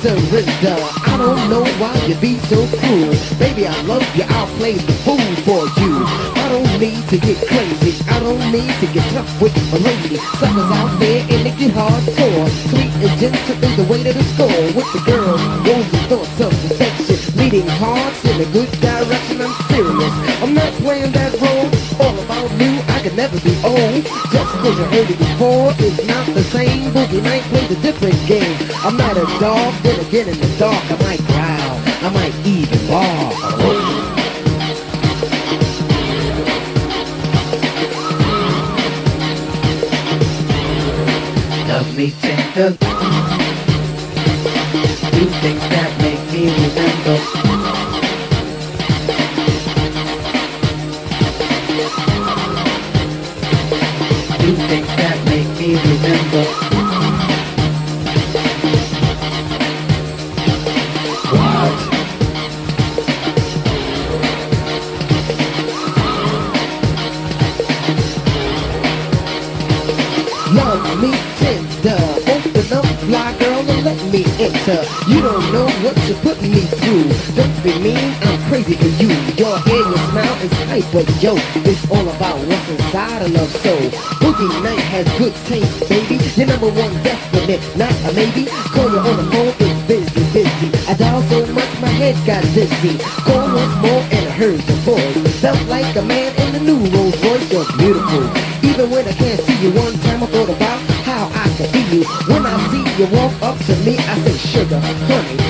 surrender. I don't know why you be so cruel. Baby, I love you, I'll play the fool for you. I don't need to get crazy, I don't need to get tough with a lady. Suckers out there and they get hardcore. Sweet and gentle is the way to the score. With the girls, rosy thoughts of perfection. Leading hearts in a good never be old. Just cause you heard it before, it's not the same. Boogie Night plays a different game. I'm not a dog, then again in the dark, I might growl, I might even bark. Love me tender. Me through. Don't be mean, I'm crazy for you. Your hair, your smile is hyper, yo. It's all about what's inside a love soul. Boogie Night has good taste, baby. Your number one definite, not a maybe. Call you on the phone, it's busy, busy. I dial so much, my head got dizzy. Call once more and I heard your voice. Felt like a man in the new Rolls Royce. You're beautiful. Even when I can't see you one time, I thought about how I could be you. When I see you walk up to me, I say sugar, honey,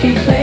happy place.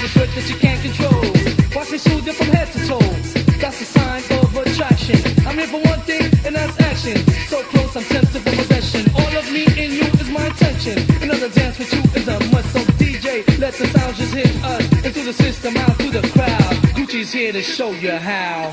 body good that you can't control. Watch me you from head to toe. That's a sign of attraction. I'm here for one thing, and that's action. So close, I'm tempted for possession. All of me in you is my intention. Another dance with you is a must. So DJ, let the sound just hit us. Into the system, out to the crowd. Gucci's here to show you how.